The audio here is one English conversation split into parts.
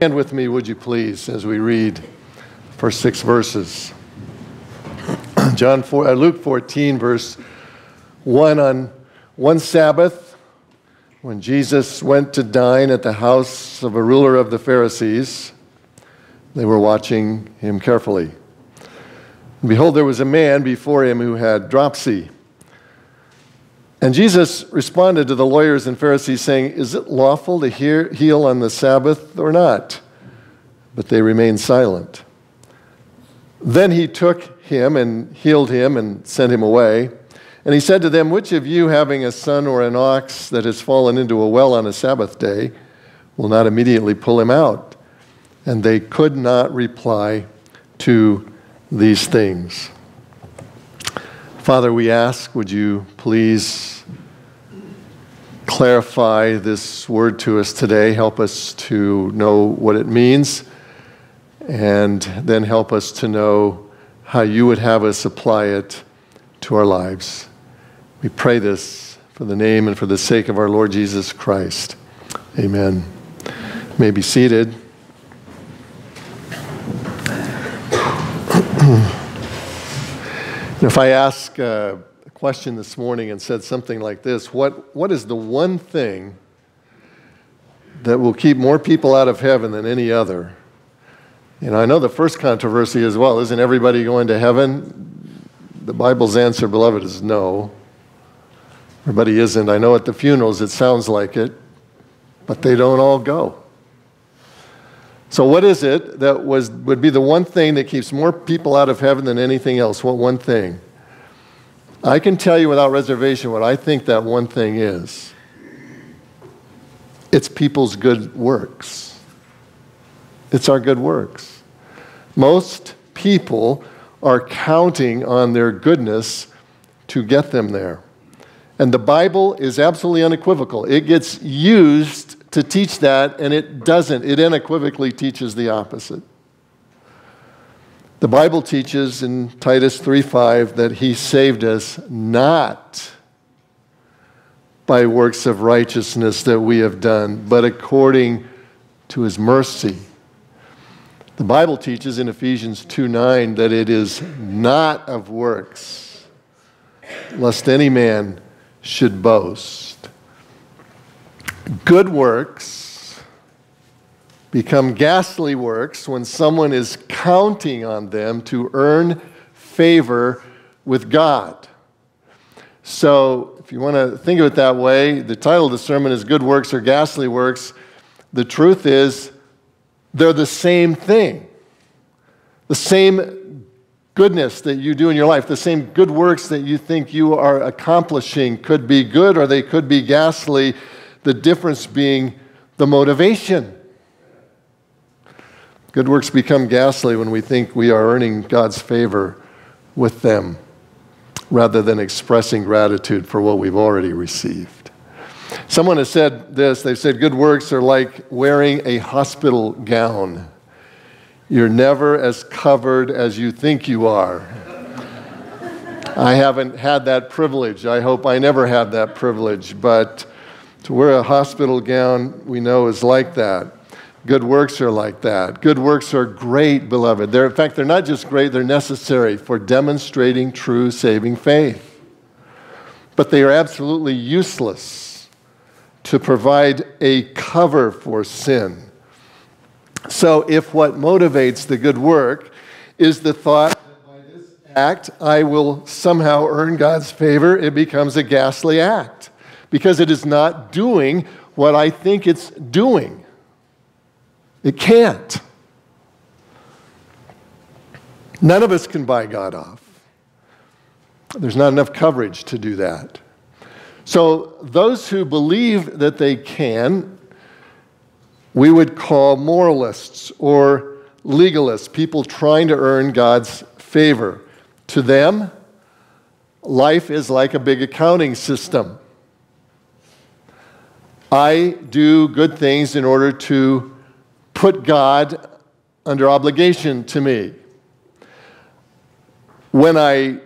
Stand with me, would you please, as we read first six verses. John 4, uh, Luke 14, verse 1 on one Sabbath, when Jesus went to dine at the house of a ruler of the Pharisees, they were watching him carefully. And behold, there was a man before him who had dropsy. And Jesus responded to the lawyers and Pharisees, saying, Is it lawful to hear, heal on the Sabbath or not? But they remained silent. Then he took him and healed him and sent him away. And he said to them, Which of you, having a son or an ox that has fallen into a well on a Sabbath day, will not immediately pull him out? And they could not reply to these things. Father, we ask, would you please clarify this word to us today? Help us to know what it means, and then help us to know how you would have us apply it to our lives. We pray this for the name and for the sake of our Lord Jesus Christ. Amen. You may be seated. If I ask uh, a question this morning and said something like this, what, what is the one thing that will keep more people out of heaven than any other? You know, I know the first controversy as well. Isn't everybody going to heaven? The Bible's answer, beloved, is no. Everybody isn't. I know at the funerals it sounds like it, but they don't all go. So, what is it that was, would be the one thing that keeps more people out of heaven than anything else? What one thing? I can tell you without reservation what I think that one thing is it's people's good works. It's our good works. Most people are counting on their goodness to get them there. And the Bible is absolutely unequivocal. It gets used to teach that, and it doesn't. It unequivocally teaches the opposite. The Bible teaches in Titus 3:5 that he saved us not by works of righteousness that we have done, but according to his mercy. The Bible teaches in Ephesians 2:9 that it is not of works, lest any man should boast. Good works become ghastly works when someone is counting on them to earn favor with God. So, if you want to think of it that way, the title of the sermon is Good Works or Ghastly Works. The truth is, they're the same thing. The same goodness that you do in your life, the same good works that you think you are accomplishing could be good or they could be ghastly the difference being the motivation. Good works become ghastly when we think we are earning God's favor with them rather than expressing gratitude for what we've already received. Someone has said this they've said, Good works are like wearing a hospital gown. You're never as covered as you think you are. I haven't had that privilege. I hope I never had that privilege, but to wear a hospital gown, we know, is like that. Good works are like that. Good works are great, beloved. They're, in fact, they're not just great, they're necessary for demonstrating true saving faith. But they are absolutely useless to provide a cover for sin. So, if what motivates the good work is the thought that by this act I will somehow earn God's favor, it becomes a ghastly act because it is not doing what I think it's doing. It can't. None of us can buy God off. There's not enough coverage to do that. So, those who believe that they can, we would call moralists or legalists, people trying to earn God's favor. To them, life is like a big accounting system. I do good things in order to put God under obligation to me. When I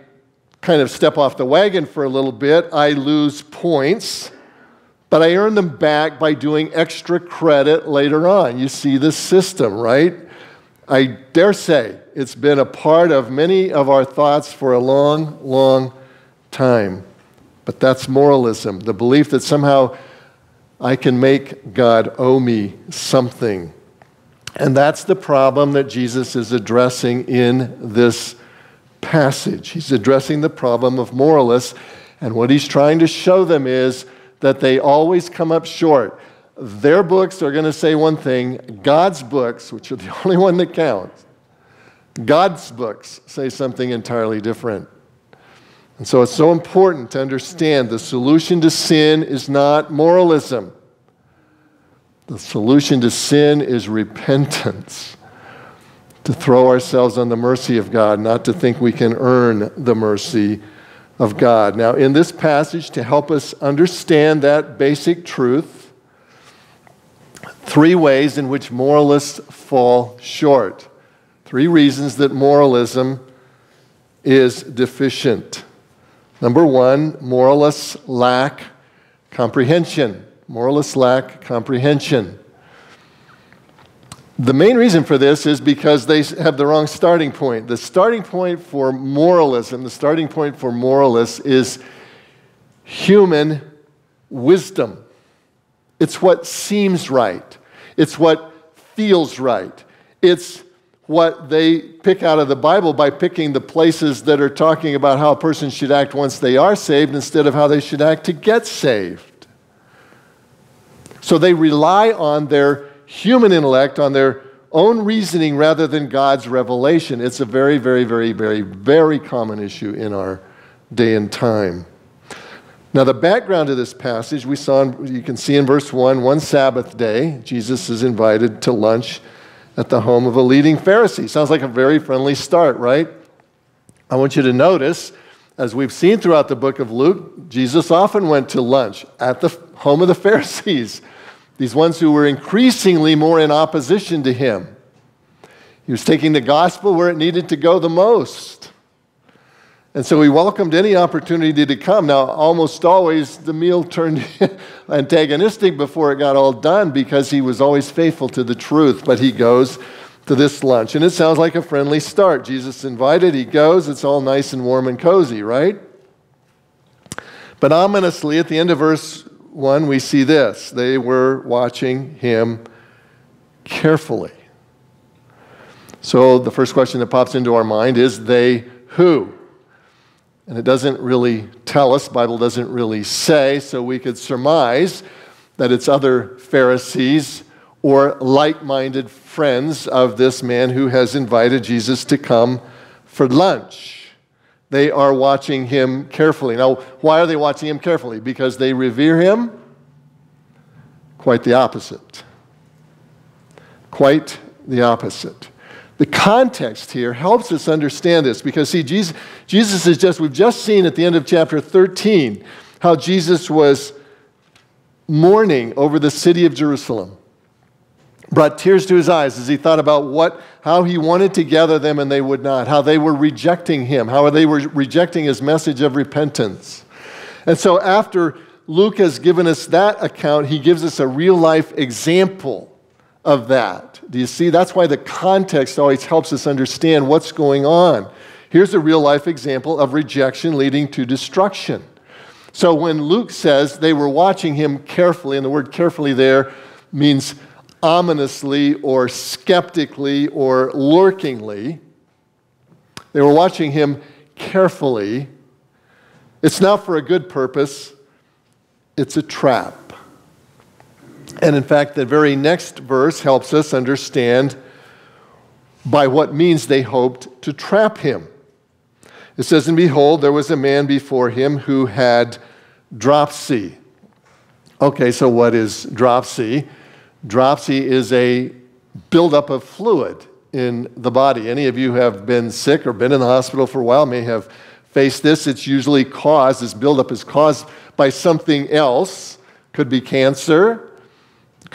kind of step off the wagon for a little bit, I lose points but I earn them back by doing extra credit later on. You see this system, right? I dare say it's been a part of many of our thoughts for a long, long time. But that's moralism, the belief that somehow I can make God owe me something. And that's the problem that Jesus is addressing in this passage. He's addressing the problem of moralists, and what he's trying to show them is that they always come up short. Their books are going to say one thing, God's books, which are the only one that counts, God's books say something entirely different. And so it's so important to understand the solution to sin is not moralism. The solution to sin is repentance. To throw ourselves on the mercy of God, not to think we can earn the mercy of God. Now, in this passage, to help us understand that basic truth, three ways in which moralists fall short. Three reasons that moralism is deficient. Number one, moralists lack comprehension. Moralists lack comprehension. The main reason for this is because they have the wrong starting point. The starting point for moralism, the starting point for moralists is human wisdom. It's what seems right, it's what feels right, it's what they pick out of the Bible by picking the places that are talking about how a person should act once they are saved instead of how they should act to get saved. So they rely on their human intellect, on their own reasoning rather than God's revelation. It's a very, very, very, very, very common issue in our day and time. Now, the background of this passage we saw, in, you can see in verse 1 one Sabbath day, Jesus is invited to lunch at the home of a leading Pharisee. Sounds like a very friendly start, right? I want you to notice, as we've seen throughout the book of Luke, Jesus often went to lunch at the home of the Pharisees, these ones who were increasingly more in opposition to him. He was taking the gospel where it needed to go the most. And so he welcomed any opportunity to come. Now, almost always the meal turned antagonistic before it got all done because he was always faithful to the truth. But he goes to this lunch, and it sounds like a friendly start. Jesus invited, he goes, it's all nice and warm and cozy, right? But ominously, at the end of verse 1, we see this they were watching him carefully. So the first question that pops into our mind is they who? And it doesn't really tell us, Bible doesn't really say, so we could surmise that it's other Pharisees or like-minded friends of this man who has invited Jesus to come for lunch. They are watching him carefully. Now, why are they watching him carefully? Because they revere him? Quite the opposite. Quite the opposite. The context here helps us understand this because, see, Jesus, Jesus is just, we've just seen at the end of chapter 13 how Jesus was mourning over the city of Jerusalem. Brought tears to his eyes as he thought about what, how he wanted to gather them and they would not, how they were rejecting him, how they were rejecting his message of repentance. And so, after Luke has given us that account, he gives us a real life example of that. Do you see? That's why the context always helps us understand what's going on. Here's a real life example of rejection leading to destruction. So when Luke says they were watching him carefully, and the word carefully there means ominously or skeptically or lurkingly, they were watching him carefully. It's not for a good purpose, it's a trap. And in fact, the very next verse helps us understand by what means they hoped to trap him. It says, And behold, there was a man before him who had dropsy. Okay, so what is dropsy? Dropsy is a buildup of fluid in the body. Any of you have been sick or been in the hospital for a while may have faced this. It's usually caused, this buildup is caused by something else. Could be cancer,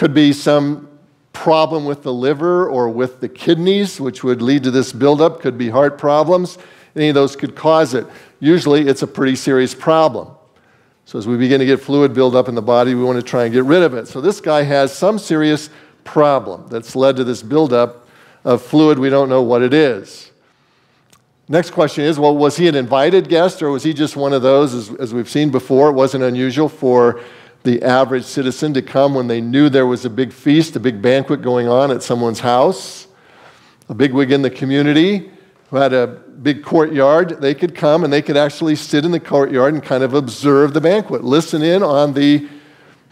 could be some problem with the liver or with the kidneys, which would lead to this buildup. Could be heart problems. Any of those could cause it. Usually, it's a pretty serious problem. So as we begin to get fluid buildup in the body, we want to try and get rid of it. So this guy has some serious problem that's led to this buildup of fluid. We don't know what it is. Next question is well, was he an invited guest or was he just one of those, as, as we've seen before? It wasn't unusual for the average citizen to come when they knew there was a big feast, a big banquet going on at someone's house. A bigwig in the community who had a big courtyard, they could come and they could actually sit in the courtyard and kind of observe the banquet, listen in on the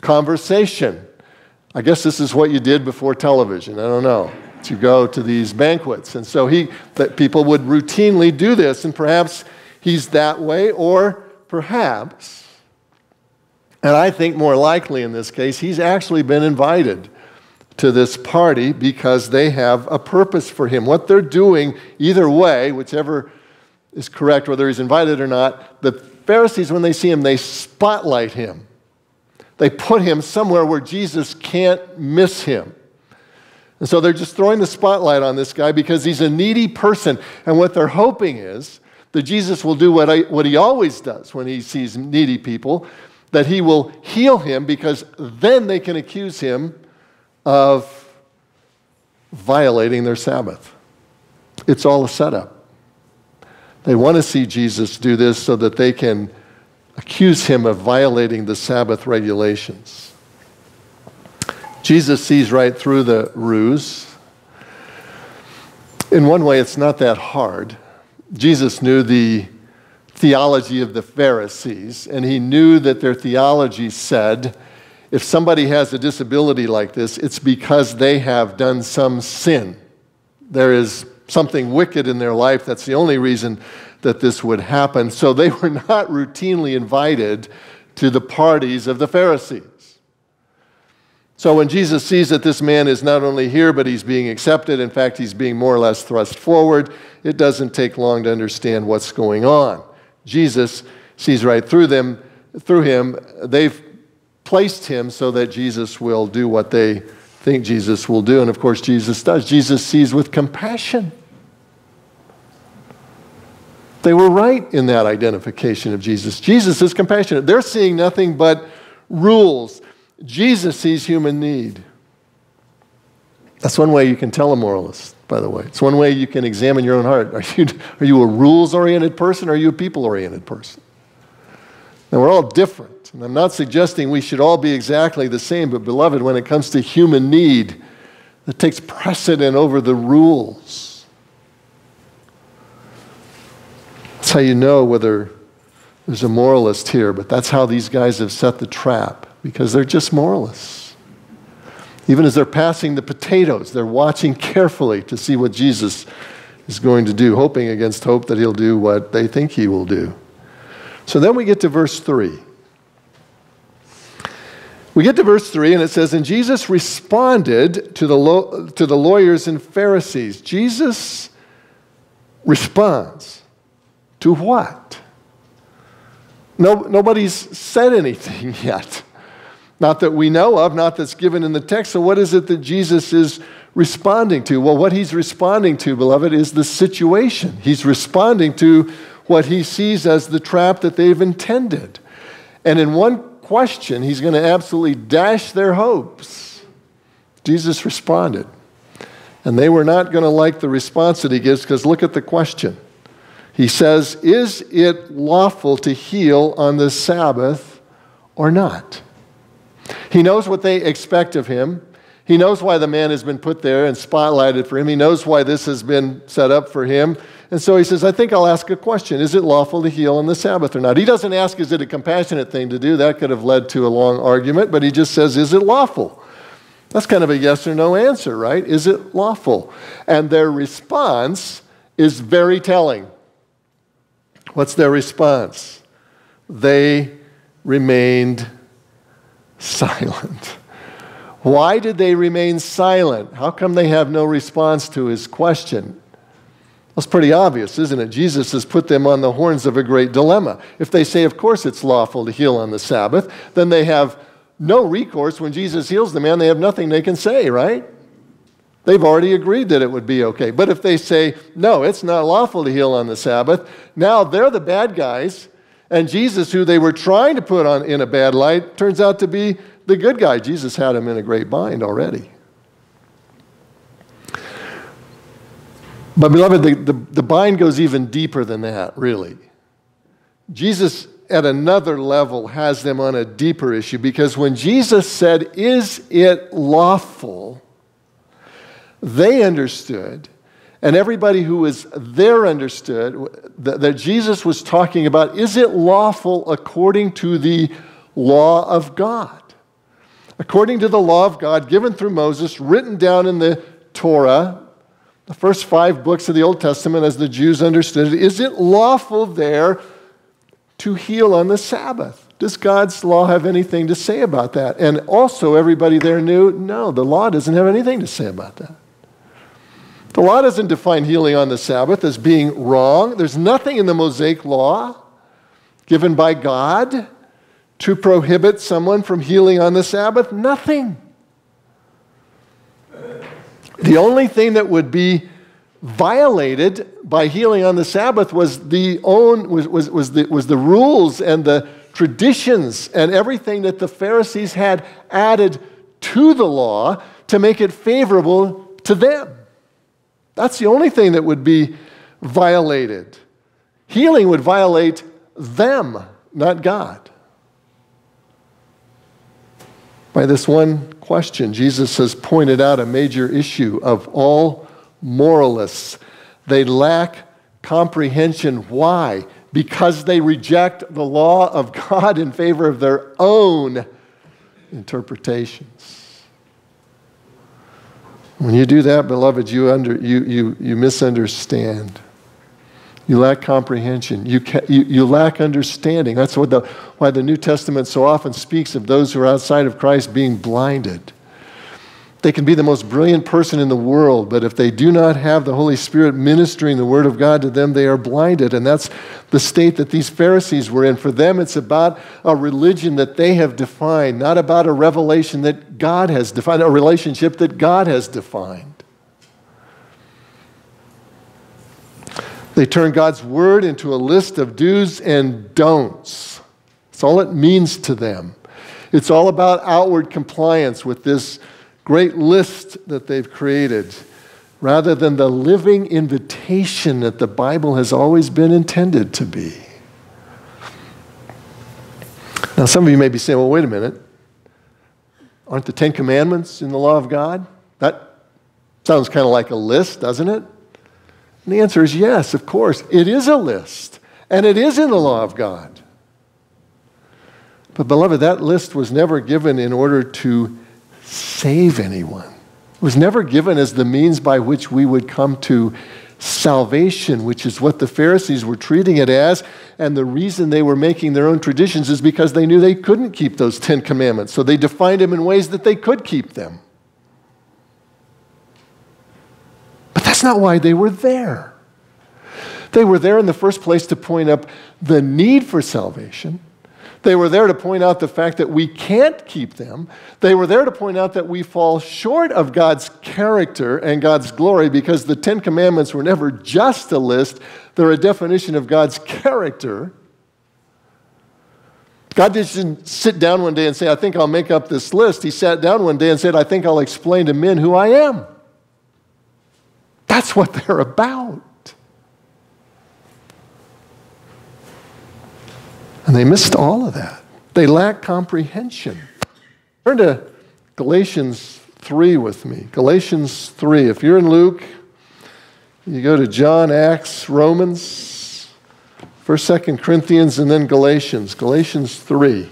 conversation. I guess this is what you did before television. I don't know. To go to these banquets. And so he that people would routinely do this, and perhaps he's that way, or perhaps, and I think more likely in this case, he's actually been invited to this party because they have a purpose for him. What they're doing, either way, whichever is correct, whether he's invited or not, the Pharisees, when they see him, they spotlight him. They put him somewhere where Jesus can't miss him. And so they're just throwing the spotlight on this guy because he's a needy person. And what they're hoping is that Jesus will do what, I, what he always does when he sees needy people, that he will heal him because then they can accuse him of violating their Sabbath. It's all a setup. They want to see Jesus do this so that they can accuse him of violating the Sabbath regulations. Jesus sees right through the ruse. In one way, it's not that hard. Jesus knew the theology of the Pharisees, and he knew that their theology said if somebody has a disability like this, it's because they have done some sin. There is something wicked in their life. That's the only reason that this would happen. So they were not routinely invited to the parties of the Pharisees. So when Jesus sees that this man is not only here, but he's being accepted, in fact, he's being more or less thrust forward, it doesn't take long to understand what's going on. Jesus sees right through them, through him. They've placed him so that Jesus will do what they think Jesus will do. And of course, Jesus does. Jesus sees with compassion. They were right in that identification of Jesus. Jesus is compassionate. They're seeing nothing but rules. Jesus sees human need. That's one way you can tell a moralist, by the way. It's one way you can examine your own heart. Are you, are you a rules oriented person or are you a people oriented person? Now, we're all different. And I'm not suggesting we should all be exactly the same, but beloved, when it comes to human need, that takes precedent over the rules. That's how you know whether there's a moralist here, but that's how these guys have set the trap, because they're just moralists. Even as they're passing the potatoes, they're watching carefully to see what Jesus is going to do, hoping against hope that he'll do what they think he will do. So then we get to verse 3. We get to verse 3, and it says, And Jesus responded to the, to the lawyers and Pharisees. Jesus responds to what? No, nobody's said anything yet. Not that we know of, not that's given in the text. So, what is it that Jesus is responding to? Well, what he's responding to, beloved, is the situation. He's responding to what he sees as the trap that they've intended. And in one question, he's going to absolutely dash their hopes. Jesus responded. And they were not going to like the response that he gives because look at the question. He says, Is it lawful to heal on the Sabbath or not? He knows what they expect of him. He knows why the man has been put there and spotlighted for him. He knows why this has been set up for him. And so he says, I think I'll ask a question. Is it lawful to heal on the Sabbath or not? He doesn't ask, is it a compassionate thing to do? That could have led to a long argument, but he just says, is it lawful? That's kind of a yes or no answer, right? Is it lawful? And their response is very telling. What's their response? They remained silent. Why did they remain silent? How come they have no response to his question? That's pretty obvious, isn't it? Jesus has put them on the horns of a great dilemma. If they say, of course, it's lawful to heal on the Sabbath, then they have no recourse when Jesus heals the man. They have nothing they can say, right? They've already agreed that it would be okay. But if they say, no, it's not lawful to heal on the Sabbath, now they're the bad guys, And Jesus, who they were trying to put on in a bad light, turns out to be the good guy. Jesus had him in a great bind already. But, beloved, the, the, the bind goes even deeper than that, really. Jesus, at another level, has them on a deeper issue because when Jesus said, Is it lawful? they understood, and everybody who was there understood that, Jesus was talking about, Is it lawful according to the law of God? According to the law of God given through Moses, written down in the Torah, the first five books of the Old Testament as the Jews understood it, is it lawful there to heal on the Sabbath? Does God's law have anything to say about that? And also, everybody there knew no, the law doesn't have anything to say about that. The law doesn't define healing on the Sabbath as being wrong. There's nothing in the Mosaic law given by God to prohibit someone from healing on the Sabbath. Nothing. The only thing that would be violated by healing on the Sabbath was the own was, was, was, the, was the rules and the traditions and everything that the Pharisees had added to the law to make it favorable to them. That's the only thing that would be violated. Healing would violate them, not God. By this one question, Jesus has pointed out a major issue of all moralists. They lack comprehension. Why? Because they reject the law of God in favor of their own interpretations. When you do that, beloved, you, under, you, you, you misunderstand. You lack comprehension. You, ca- you, you lack understanding. That's what the, why the New Testament so often speaks of those who are outside of Christ being blinded. They can be the most brilliant person in the world, but if they do not have the Holy Spirit ministering the Word of God to them, they are blinded. And that's the state that these Pharisees were in. For them, it's about a religion that they have defined, not about a revelation that God has defined, a relationship that God has defined. They turn God's word into a list of do's and don'ts. That's all it means to them. It's all about outward compliance with this great list that they've created rather than the living invitation that the Bible has always been intended to be. Now, some of you may be saying, well, wait a minute. Aren't the Ten Commandments in the law of God? That sounds kind of like a list, doesn't it? And the answer is yes, of course. It is a list, and it is in the law of God. But, beloved, that list was never given in order to save anyone. It was never given as the means by which we would come to salvation, which is what the Pharisees were treating it as. And the reason they were making their own traditions is because they knew they couldn't keep those Ten Commandments. So they defined them in ways that they could keep them. But that's not why they were there. They were there in the first place to point up the need for salvation. They were there to point out the fact that we can't keep them. They were there to point out that we fall short of God's character and God's glory because the Ten Commandments were never just a list, they're a definition of God's character. God didn't sit down one day and say, I think I'll make up this list. He sat down one day and said, I think I'll explain to men who I am. That's what they're about. And they missed all of that. They lack comprehension. Turn to Galatians 3 with me. Galatians 3. If you're in Luke, you go to John, Acts, Romans, 1st, 2nd Corinthians, and then Galatians. Galatians 3.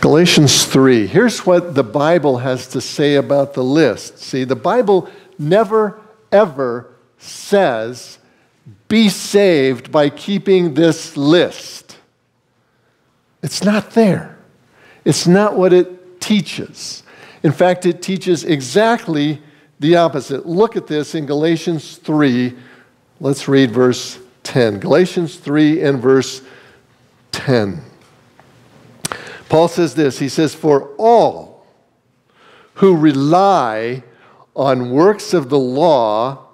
Galatians 3. Here's what the Bible has to say about the list. See, the Bible never, ever says, be saved by keeping this list. It's not there. It's not what it teaches. In fact, it teaches exactly the opposite. Look at this in Galatians 3. Let's read verse 10. Galatians 3 and verse 10. Paul says this He says, For all who rely on works of the law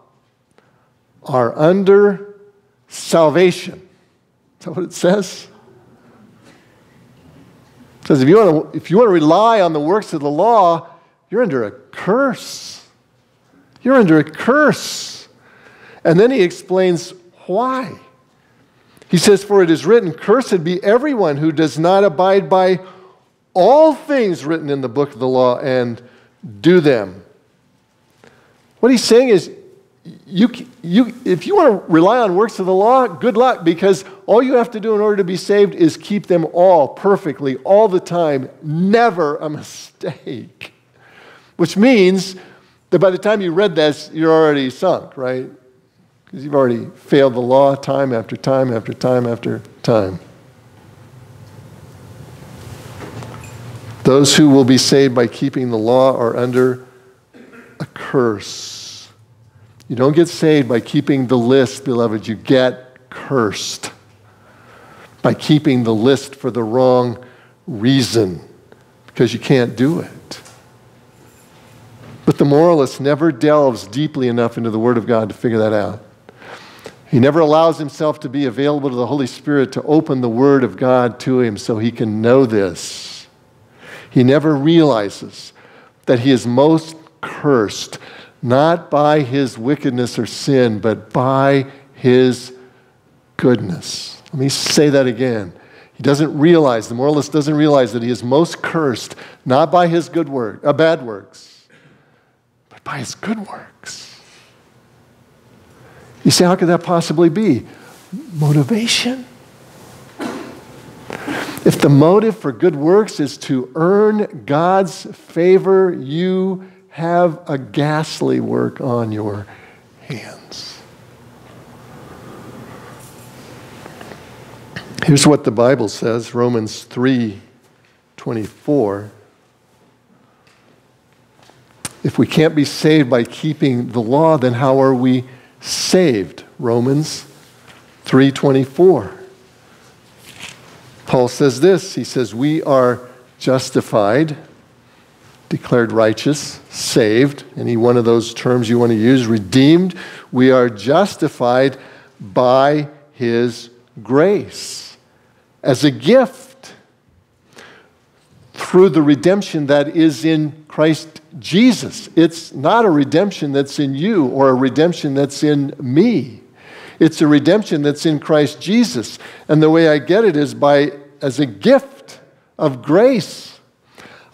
are under salvation. Is that what it says? It says if you, want to, if you want to rely on the works of the law, you're under a curse. You're under a curse. And then he explains why. He says, For it is written, Cursed be everyone who does not abide by all things written in the book of the law and do them. What he's saying is, you, you, if you want to rely on works of the law, good luck, because all you have to do in order to be saved is keep them all perfectly, all the time, never a mistake. Which means that by the time you read this, you're already sunk, right? Because you've already failed the law time after time after time after time. Those who will be saved by keeping the law are under a curse. You don't get saved by keeping the list, beloved. You get cursed by keeping the list for the wrong reason because you can't do it. But the moralist never delves deeply enough into the Word of God to figure that out. He never allows himself to be available to the Holy Spirit to open the Word of God to him so he can know this. He never realizes that he is most cursed, not by his wickedness or sin, but by his goodness. Let me say that again. He doesn't realize, the moralist doesn't realize that he is most cursed, not by his good work, uh, bad works, but by his good works. You say, how could that possibly be? Motivation. If the motive for good works is to earn God's favor, you have a ghastly work on your hands. Here's what the Bible says, Romans 3 24. If we can't be saved by keeping the law, then how are we saved. Romans 3:24. Paul says this, he says we are justified, declared righteous, saved, any one of those terms you want to use, redeemed, we are justified by his grace as a gift through the redemption that is in Christ Jesus. It's not a redemption that's in you or a redemption that's in me. It's a redemption that's in Christ Jesus. And the way I get it is by as a gift of grace.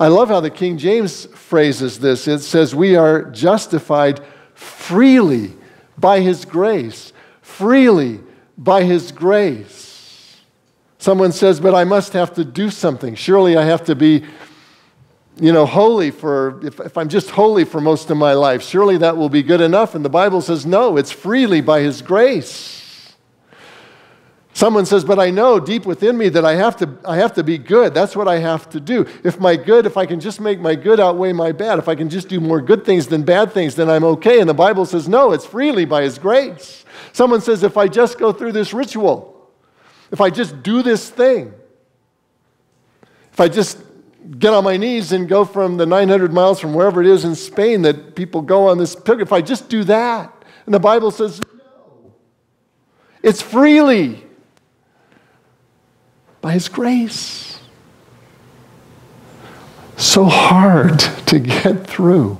I love how the King James phrases this. It says, We are justified freely by his grace. Freely by his grace. Someone says, But I must have to do something. Surely I have to be you know, holy for, if, if I'm just holy for most of my life, surely that will be good enough. And the Bible says, no, it's freely by His grace. Someone says, but I know deep within me that I have, to, I have to be good. That's what I have to do. If my good, if I can just make my good outweigh my bad, if I can just do more good things than bad things, then I'm okay. And the Bible says, no, it's freely by His grace. Someone says, if I just go through this ritual, if I just do this thing, if I just get on my knees and go from the 900 miles from wherever it is in Spain that people go on this pilgrimage, if I just do that, and the Bible says, no, it's freely by His grace. So hard to get through.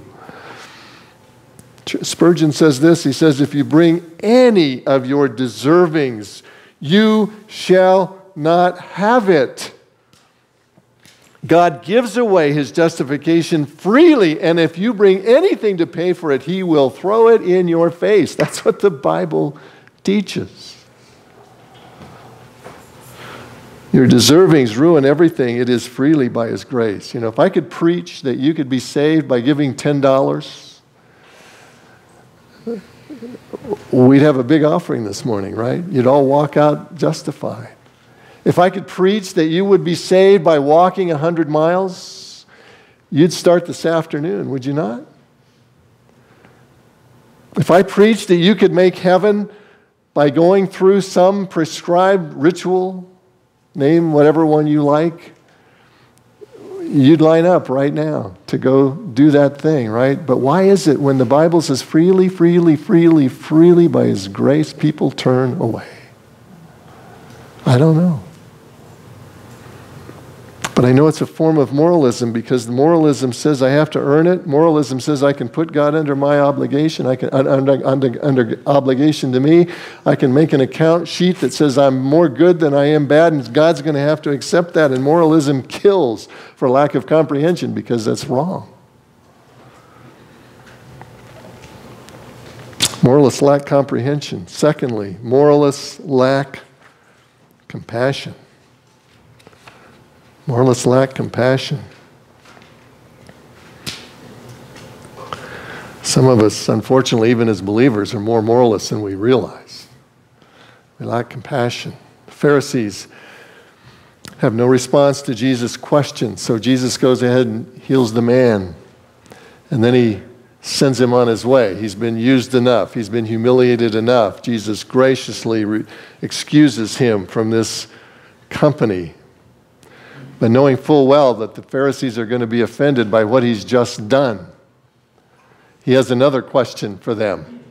Spurgeon says this he says, If you bring any of your deservings, you shall not have it. God gives away his justification freely, and if you bring anything to pay for it, he will throw it in your face. That's what the Bible teaches. Your deservings ruin everything. It is freely by his grace. You know, if I could preach that you could be saved by giving $10, we'd have a big offering this morning, right? You'd all walk out justified. If I could preach that you would be saved by walking 100 miles, you'd start this afternoon, would you not? If I preached that you could make heaven by going through some prescribed ritual, name whatever one you like, you'd line up right now to go do that thing, right? But why is it when the Bible says freely, freely, freely, freely by His grace, people turn away? I don't know. But I know it's a form of moralism because moralism says I have to earn it. Moralism says I can put God under my obligation. I can under, under, under obligation to me. I can make an account sheet that says I'm more good than I am bad, and God's going to have to accept that. And moralism kills for lack of comprehension because that's wrong. Moralists lack comprehension. Secondly, moralists lack compassion. Moralists lack compassion. Some of us, unfortunately, even as believers, are more moralists than we realize. We lack compassion. The Pharisees have no response to Jesus' question, so Jesus goes ahead and heals the man. And then he sends him on his way. He's been used enough, he's been humiliated enough. Jesus graciously excuses him from this company but knowing full well that the Pharisees are going to be offended by what he's just done. He has another question for them.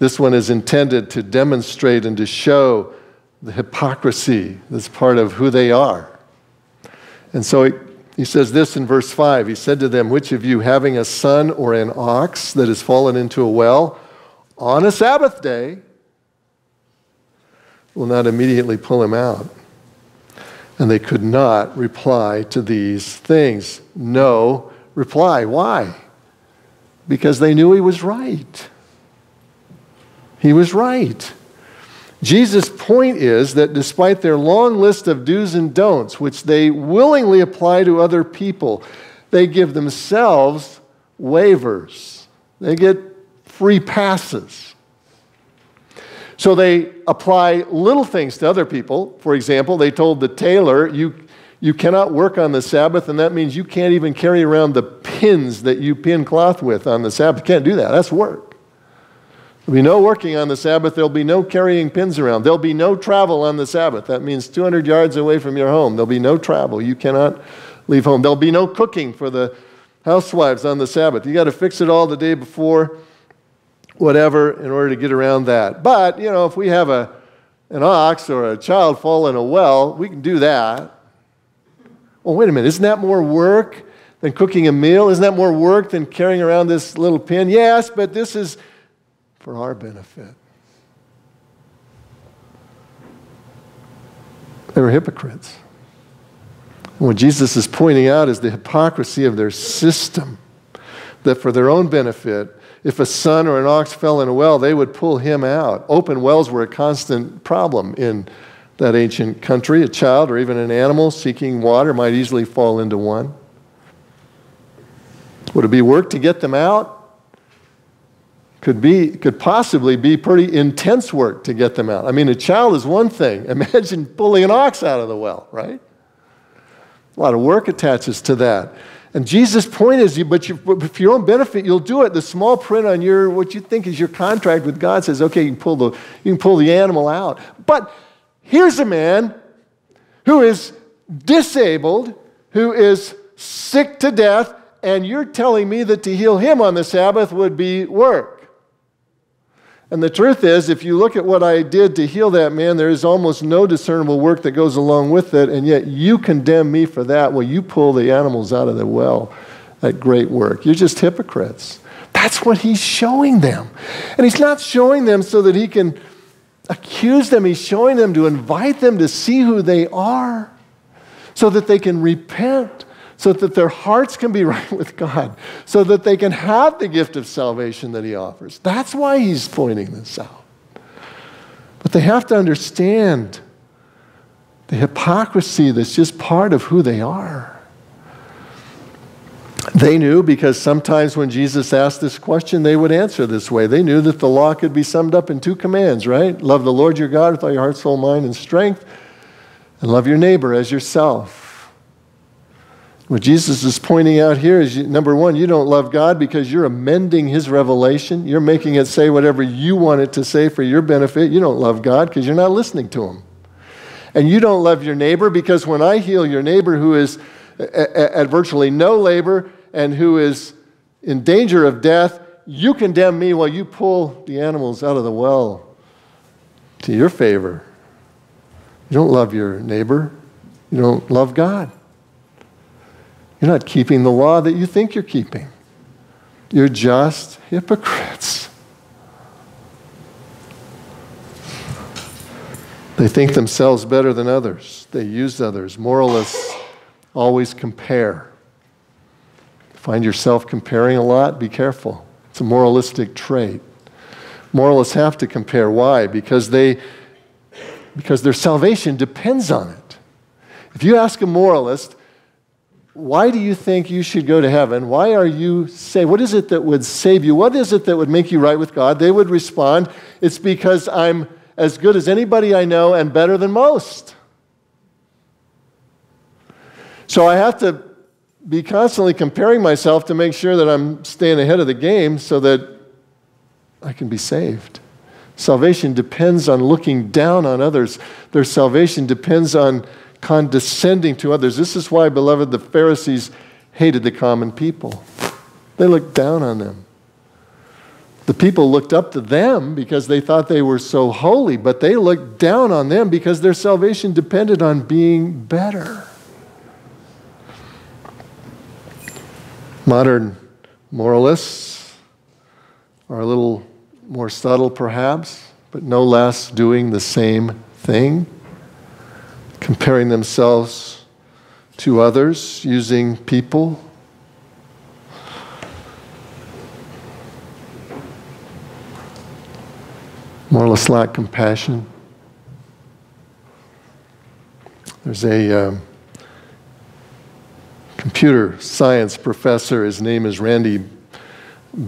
This one is intended to demonstrate and to show the hypocrisy that's part of who they are. And so he, he says this in verse 5 He said to them, Which of you, having a son or an ox that has fallen into a well on a Sabbath day, will not immediately pull him out? And they could not reply to these things. No reply. Why? Because they knew he was right. He was right. Jesus' point is that despite their long list of do's and don'ts, which they willingly apply to other people, they give themselves waivers. They get free passes. So they apply little things to other people. For example, they told the tailor, you, you cannot work on the Sabbath, and that means you can't even carry around the pins that you pin cloth with on the Sabbath. Can't do that. That's work. There'll be no working on the Sabbath. There'll be no carrying pins around. There'll be no travel on the Sabbath. That means 200 yards away from your home. There'll be no travel. You cannot leave home. There'll be no cooking for the housewives on the Sabbath. You got to fix it all the day before whatever in order to get around that. But, you know, if we have a, an ox or a child fall in a well, we can do that. Well, wait a minute, isn't that more work than cooking a meal? Isn't that more work than carrying around this little pin? Yes, but this is for our benefit. They were hypocrites. What Jesus is pointing out is the hypocrisy of their system, that for their own benefit, if a son or an ox fell in a well, they would pull him out. Open wells were a constant problem in that ancient country. A child or even an animal seeking water might easily fall into one. Would it be work to get them out? Could be, could possibly be pretty intense work to get them out. I mean, a child is one thing. Imagine pulling an ox out of the well, right? A lot of work attaches to that. And Jesus' point is, but you, for your own benefit, you'll do it. The small print on your what you think is your contract with God says, okay, you can pull the you can pull the animal out. But here's a man who is disabled, who is sick to death, and you're telling me that to heal him on the Sabbath would be work. And the truth is, if you look at what I did to heal that man, there is almost no discernible work that goes along with it, and yet you condemn me for that. Well, you pull the animals out of the well. That great work. You're just hypocrites. That's what he's showing them. And he's not showing them so that he can accuse them, he's showing them to invite them to see who they are so that they can repent so that their hearts can be right with God, so that they can have the gift of salvation that He offers. That's why He's pointing this out. But they have to understand the hypocrisy that's just part of who they are. They knew because sometimes when Jesus asked this question, they would answer this way. They knew that the law could be summed up in two commands, right? Love the Lord your God with all your heart, soul, mind, and strength, and love your neighbor as yourself. What Jesus is pointing out here is number one, you don't love God because you're amending his revelation. You're making it say whatever you want it to say for your benefit. You don't love God because you're not listening to him. And you don't love your neighbor because when I heal your neighbor who is at, virtually no labor and who is in danger of death, you condemn me while you pull the animals out of the well to your favor. You don't love your neighbor. You don't love God. You're not keeping the law that you think you're keeping. You're just hypocrites. They think themselves better than others. They use others. Moralists always compare. Find yourself comparing a lot? Be careful. It's a moralistic trait. Moralists have to compare. Why? Because they because their salvation depends on it. If you ask a moralist, why do you think you should go to heaven? Why are you saved? What is it that would save you? What is it that would make you right with God? They would respond, It's because I'm as good as anybody I know and better than most. So I have to be constantly comparing myself to make sure that I'm staying ahead of the game so that I can be saved. Salvation depends on looking down on others. Their salvation depends on condescending to others. This is why, beloved, the Pharisees hated the common people. They looked down on them. The people looked up to them because they thought they were so holy, but they looked down on them because their salvation depended on being better. Modern moralists are a little more subtle, perhaps, but no less doing the same thing, comparing themselves to others using people more or less lack compassion. There's a um, computer science professor, his name is Randy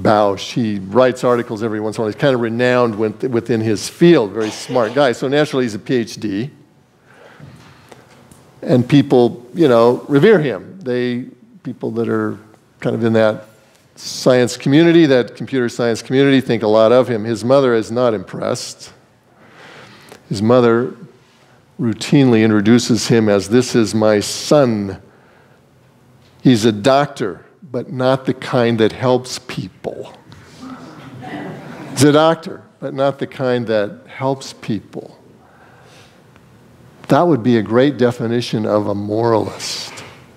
Pausch. He writes articles every once in a while. He's kind of renowned within his field, very smart guy. So naturally, he's a PhD. And people, you know, revere him. They, people that are kind of in that science community, that computer science community, think a lot of him. His mother is not impressed. His mother routinely introduces him as, This is my son. He's a doctor, but not the kind that helps people. He's a doctor, but not the kind that helps people. That would be a great definition of a moralist.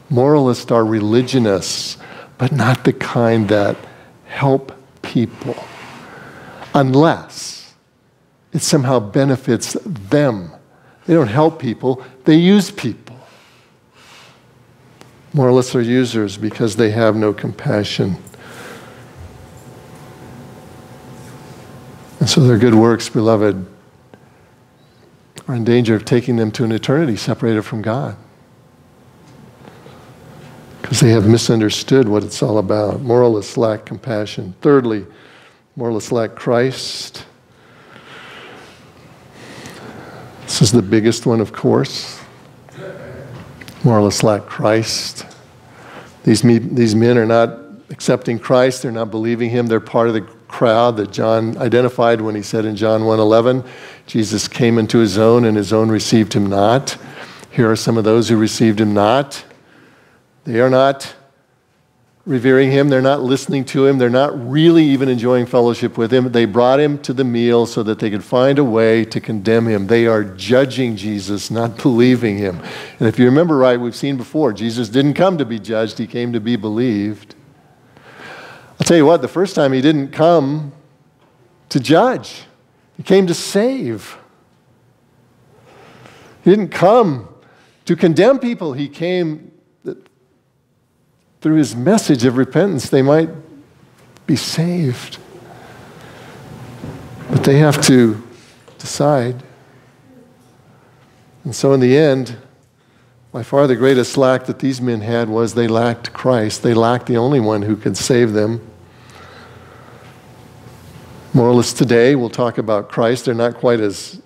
Moralists are religionists but not the kind that help people unless it somehow benefits them. They don't help people, they use people. Moralists are users because they have no compassion. And so their good works, beloved, are in danger of taking them to an eternity separated from God because they have misunderstood what it's all about. Moralists lack compassion. Thirdly, moralists lack Christ. This is the biggest one, of course. Moralists lack Christ. These, these men are not accepting Christ. They're not believing him. They're part of the crowd that John identified when he said in John 1:11, Jesus came into his own and his own received him not. Here are some of those who received him not. They are not revering him. They're not listening to him. They're not really even enjoying fellowship with him. They brought him to the meal so that they could find a way to condemn him. They are judging Jesus, not believing him. And if you remember right, we've seen before, Jesus didn't come to be judged, he came to be believed. Tell you what, the first time he didn't come to judge, he came to save. He didn't come to condemn people, he came through his message of repentance, they might be saved. But they have to decide. And so, in the end, by far the greatest lack that these men had was they lacked Christ. They lacked the only one who could save them. Moralists today will talk about Christ. They're not quite as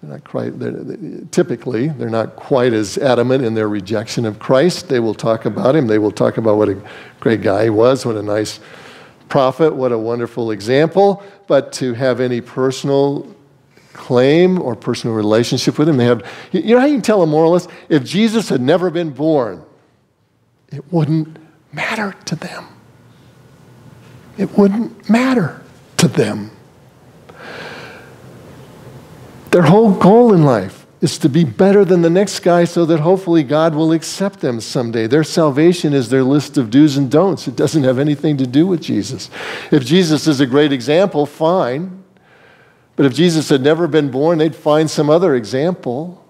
they're not quite, they're, they, typically, they're not quite as adamant in their rejection of Christ. They will talk about him. They will talk about what a great guy he was, what a nice prophet, what a wonderful example. But to have any personal claim or personal relationship with him, they have. You know how you can tell a moralist? If Jesus had never been born, it wouldn't matter to them. It wouldn't matter to them. Their whole goal in life is to be better than the next guy so that hopefully God will accept them someday. Their salvation is their list of do's and don'ts. It doesn't have anything to do with Jesus. If Jesus is a great example, fine. But if Jesus had never been born, they'd find some other example.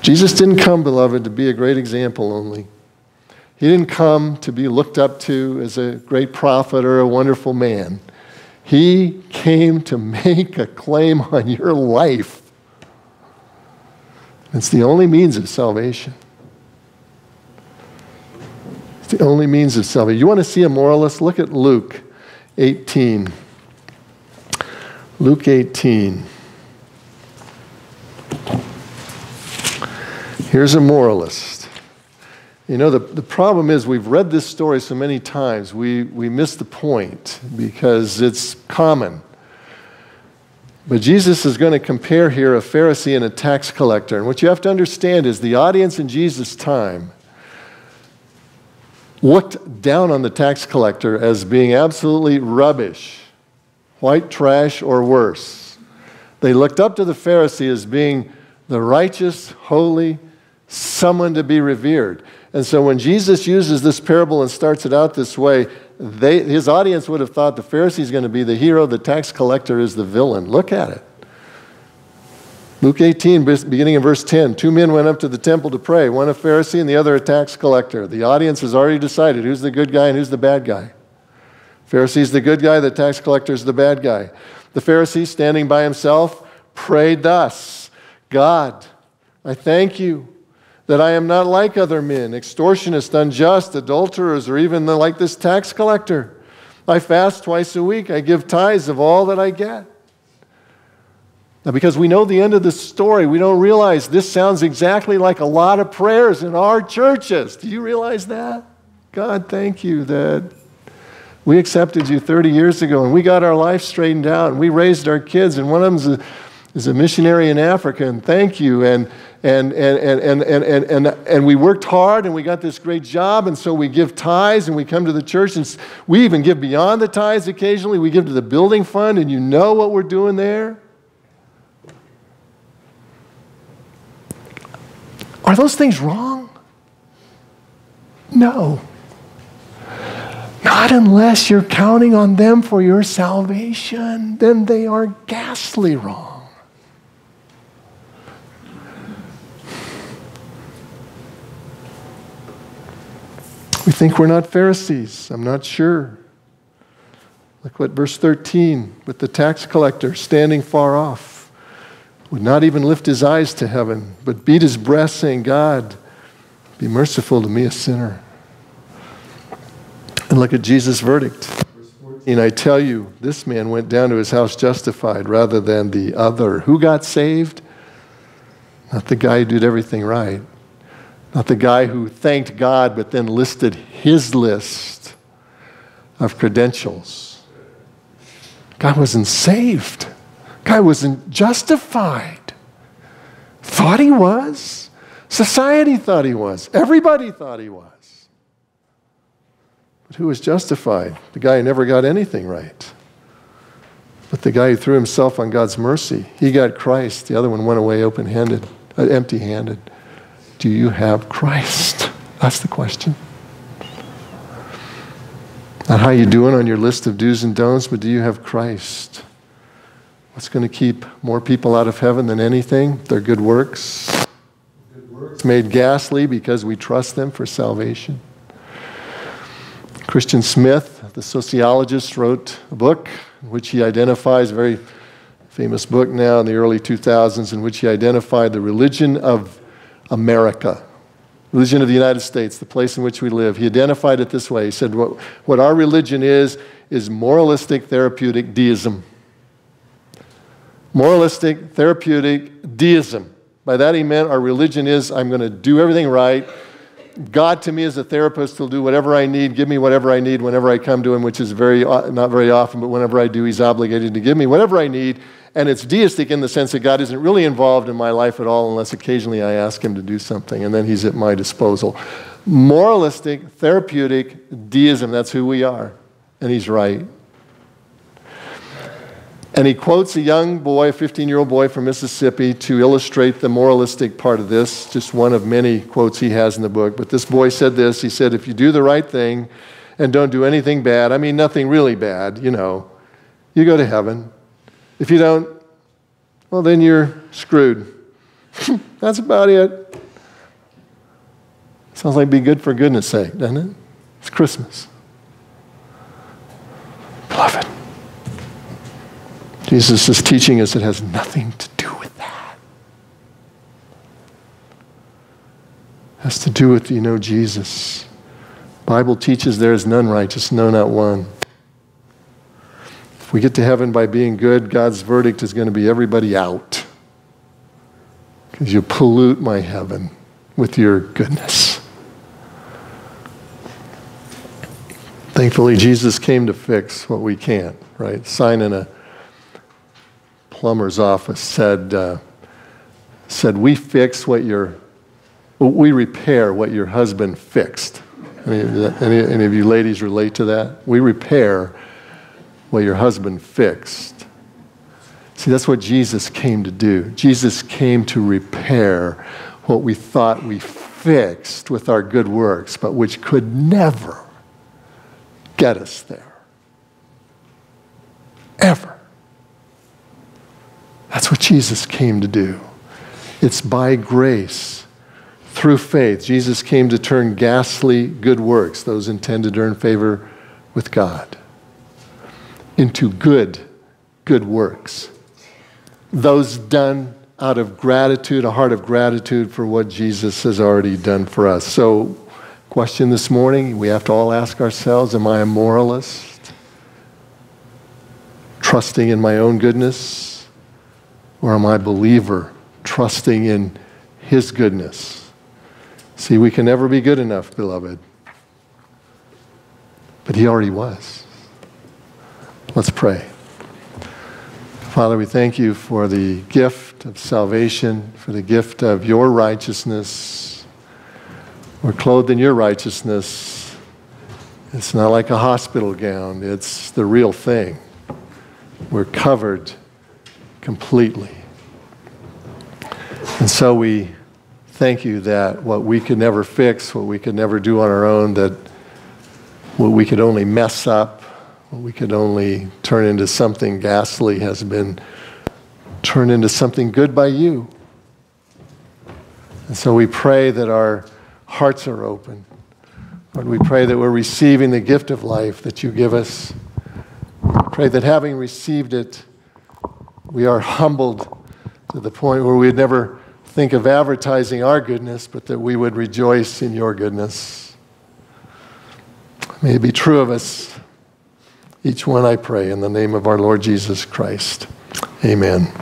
Jesus didn't come, beloved, to be a great example only. He didn't come to be looked up to as a great prophet or a wonderful man. He came to make a claim on your life. It's the only means of salvation. It's the only means of salvation. You want to see a moralist? Look at Luke 18. Luke 18. Here's a moralist. You know, the, the problem is we've read this story so many times, we, we miss the point because it's common. But Jesus is going to compare here a Pharisee and a tax collector. And what you have to understand is the audience in Jesus' time looked down on the tax collector as being absolutely rubbish, white trash, or worse. They looked up to the Pharisee as being the righteous, holy, someone to be revered. And so when Jesus uses this parable and starts it out this way, they, his audience would have thought the Pharisee is going to be the hero, the tax collector is the villain. Look at it. Luke 18, beginning in verse 10, two men went up to the temple to pray, one a Pharisee and the other a tax collector. The audience has already decided who's the good guy and who's the bad guy. Pharisee's the good guy, the tax collector's the bad guy. The Pharisee, standing by himself, prayed thus God, I thank you that I am not like other men, extortionists, unjust, adulterers, or even like this tax collector. I fast twice a week. I give tithes of all that I get. Now, because we know the end of the story, we don't realize this sounds exactly like a lot of prayers in our churches. Do you realize that? God, thank you that we accepted you 30 years ago and we got our life straightened out and we raised our kids, and one of them is a, missionary in Africa, and thank you. And and, and, and, and, and, and, and, we worked hard and we got this great job, and so we give tithes and we come to the church, and we even give beyond the tithes occasionally. We give to the building fund, and you know what we're doing there. Are those things wrong? No. Not unless you're counting on them for your salvation, then they are ghastly wrong. We think we're not Pharisees. I'm not sure. Look what verse 13 with the tax collector standing far off would not even lift his eyes to heaven, but beat his breast, saying, God, be merciful to me, a sinner. And look at Jesus' verdict. And I tell you, this man went down to his house justified rather than the other. Who got saved? Not the guy who did everything right, not the guy who thanked God but then listed his list of credentials. God wasn't saved. Guy wasn't justified. Thought he was. Society thought he was. Everybody thought he was. But who was justified? The guy who never got anything right. But the guy who threw himself on God's mercy. He got Christ. The other one went away open handed, uh, empty handed. Do you have Christ? That's the question. Not how you doing on your list of do's and don'ts, but do you have Christ? What's going to keep more people out of heaven than anything? Their good works. Good works made ghastly because we trust them for salvation. Christian Smith, the sociologist, wrote a book in which he identifies a very famous book now in the early 2000s in which he identified the religion of America, religion of the United States, the place in which we live. He identified it this way. He said, What, what our religion is, is moralistic therapeutic deism. Moralistic therapeutic deism. By that he meant our religion is I'm going to do everything right, God to me is a therapist who'll do whatever I need, give me whatever I need whenever I come to him, which is very not very often, but whenever I do, he's obligated to give me whatever I need. And it's deistic in the sense that God isn't really involved in my life at all unless occasionally I ask him to do something, and then he's at my disposal. Moralistic, therapeutic deism, that's who we are. And he's right. And he quotes a young boy, a 15 year old boy from Mississippi, to illustrate the moralistic part of this. Just one of many quotes he has in the book. But this boy said this He said, If you do the right thing and don't do anything bad, I mean, nothing really bad, you know, you go to heaven. If you don't, well, then you're screwed. That's about it. Sounds like be good for goodness sake, doesn't it? It's Christmas. Beloved. Jesus is teaching us it has nothing to do with that. It has to do with you know Jesus. Bible teaches there is none righteous, no not one. If we get to heaven by being good, God's verdict is going to be everybody out. Because you pollute my heaven with your goodness. Thankfully, Jesus came to fix what we can't, right? Sign in a plumber's office said, uh, said we fix what your, we repair what your husband fixed. Any, any, any of you ladies relate to that? We repair your husband fixed. See, that's what Jesus came to do. Jesus came to repair what we thought we fixed with our good works, but which could never get us there. Ever. That's what Jesus came to do. It's by grace, through faith. Jesus came to turn ghastly good works, those intended to earn favor with God, into good, good works. Those done out of gratitude, a heart of gratitude for what Jesus has already done for us. So, question this morning we have to all ask ourselves Am I a moralist? Trusting in my own goodness? Or am I a believer, trusting in His goodness? See, we can never be good enough, beloved. But He already was. Let's pray. Father, we thank you for the gift of salvation, for the gift of your righteousness. We're clothed in your righteousness. It's not like a hospital gown, it's the real thing. We're covered completely. And so we thank you that what we could never fix, what we could never do on our own, that what we could only mess up, we could only turn into something ghastly has been turned into something good by you. And so we pray that our hearts are open. Lord, we pray that we're receiving the gift of life that you give us. Pray that having received it, we are humbled to the point where we'd never think of advertising our goodness, but that we would rejoice in your goodness. May it be true of us, each one I pray, in the name of our Lord Jesus Christ. Amen.